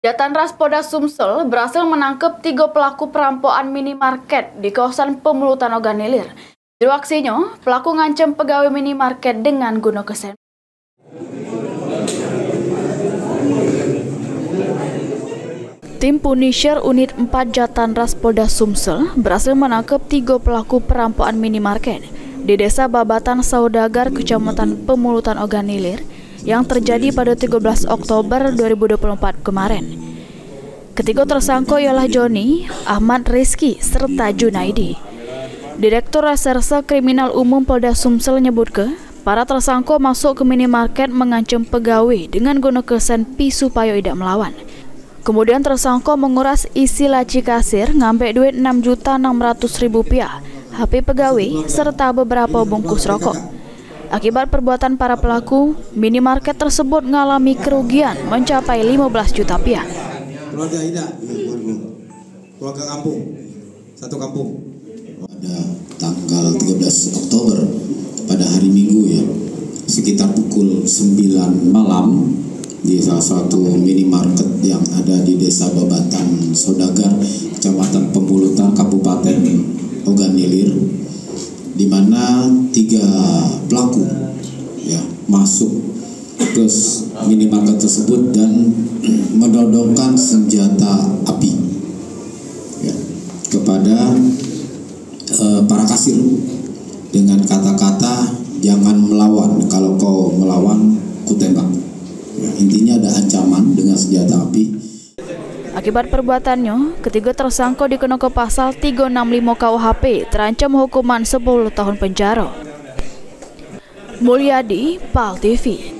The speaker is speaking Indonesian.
Jatan Ras Polda Sumsel berhasil menangkap tiga pelaku perampokan minimarket di kawasan Pemulutan Oganilir. Di aksinya, pelaku ngancam pegawai minimarket dengan guna kesen. Tim Punisher Unit 4 Jatan Ras Polda Sumsel berhasil menangkap tiga pelaku perampokan minimarket di Desa Babatan Saudagar, Kecamatan Pemulutan Oganilir, yang terjadi pada 13 Oktober 2024 kemarin. Ketiga tersangka ialah Joni, Ahmad Rizky, serta Junaidi. Direktur Reserse Kriminal Umum Polda Sumsel menyebutkan, para tersangka masuk ke minimarket mengancam pegawai dengan guna kesan pi supaya tidak melawan. Kemudian tersangka menguras isi laci kasir ngambil duit 6 juta 600 ribu rupiah, HP pegawai, serta beberapa bungkus rokok. Akibat perbuatan para pelaku, minimarket tersebut mengalami kerugian mencapai 15 juta rupiah. Keluarga Ida, keluarga kampung, satu kampung. Pada tanggal 13 Oktober pada hari Minggu ya, sekitar pukul 9 malam di salah satu minimarket yang ada di Desa Babatan Sodagar, Kecamatan Pembulutan, Kabupaten Oganilir, di mana tiga pelaku ya masuk ke minimarket tersebut dan menodongkan senjata api ya, kepada uh, para kasir dengan kata-kata jangan melawan kalau kau melawan ku tembak. Ya, intinya ada ancaman dengan senjata api Akibat perbuatannya, ketiga tersangka dikenakan pasal 365 KUHP terancam hukuman 10 tahun penjara. Mulyadi, PAL TV